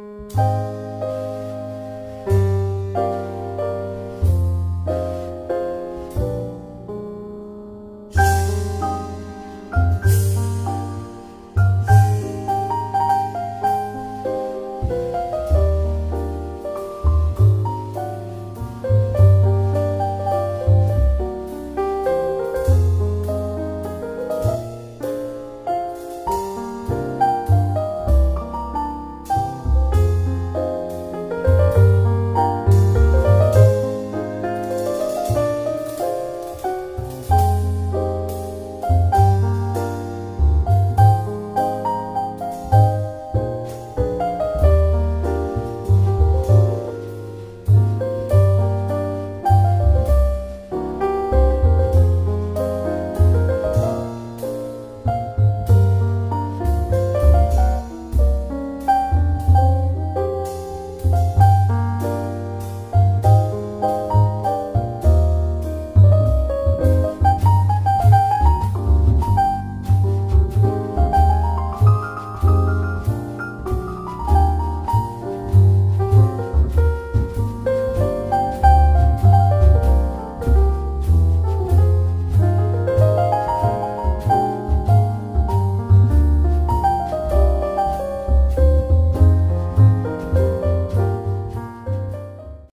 you.